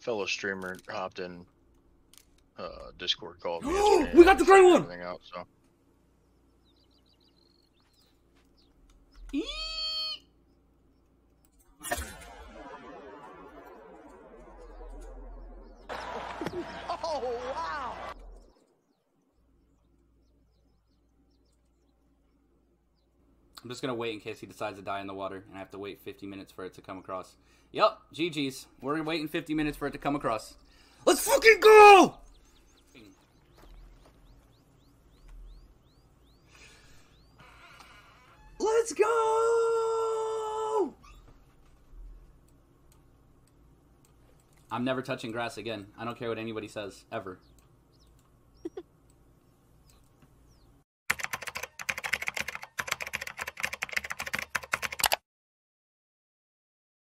fellow streamer hopped in uh, Discord called me. Oh, we got the figured Great One! everything Out, so. Eee! Oh, wow! I'm just gonna wait in case he decides to die in the water, and I have to wait 50 minutes for it to come across. Yup, GG's. We're waiting 50 minutes for it to come across. Let's fucking go! Let's go! I'm never touching grass again. I don't care what anybody says, ever.